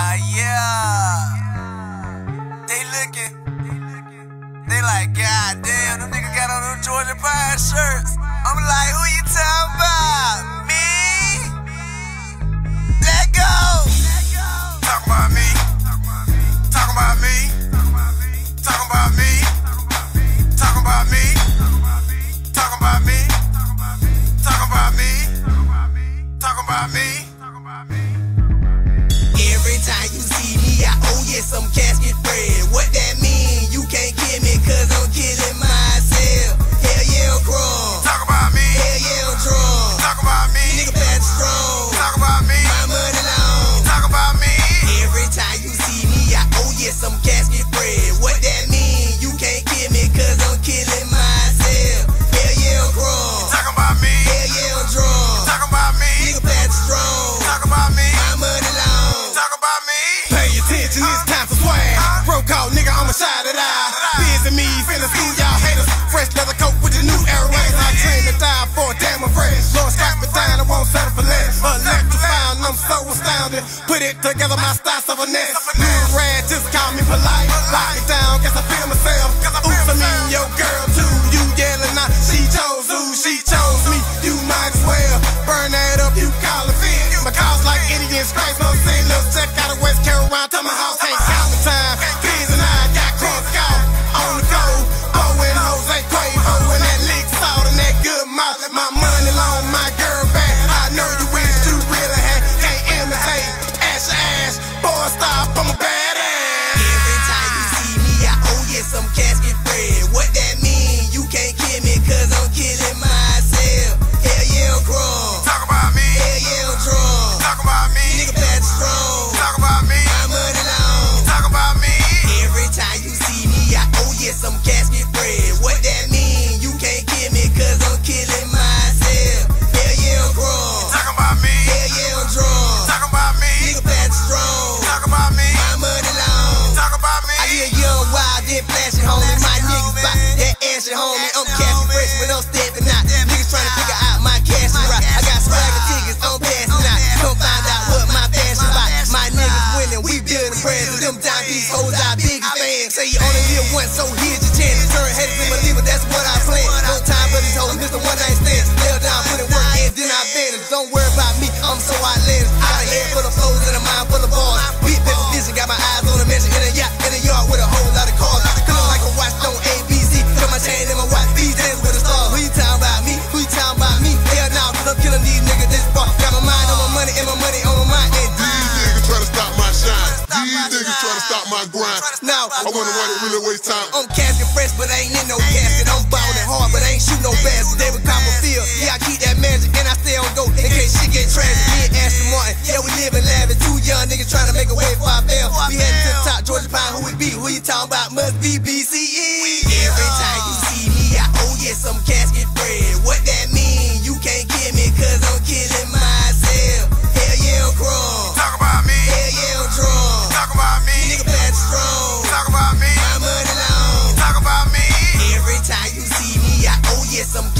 Ah, yeah. They looking. They like, God damn, them niggas got on them Georgia Pyne shirts. I'm like, who you talking about? Me? Let go. Talk about me. Talk about me. Me. Me. Me. Me. Me. Me, I owe so astounded. Put it together, my style of a nest. New rad, just call me polite. Lock it down, guess I feel about me. My money long. Talk about me. I get young, wild, then flashing, homie. My niggas spot that ashy, homie. I'm casting fresh, but I'm stepping out. Niggas trying to figure out my cash right. I got swagger tickets, I'm passing out. Come find out what my fashion about. My niggas winning, we building brands. Them down these hoes, our biggest fans. Say you only live once, so here's your chance. Turn haters in my liver, that's what I plan. No time for these hoes, a one night stand. Lay down, put in work, and then I vanish. Don't worry about me, I'm so outlandish. Got my eyes on a mission in a yacht, in a yard with a whole lot of cars. Feeling like a watch on ABC. Got my chain and my watch, these dance with a star. Who you talking about me? Who you talking about me? Hell nah, cause I'm killing these niggas this far. Got my mind on my money and my money on my mind. And These niggas try to stop my shine. These niggas try to stop my grind. now, I wonder why they really waste time. I'm some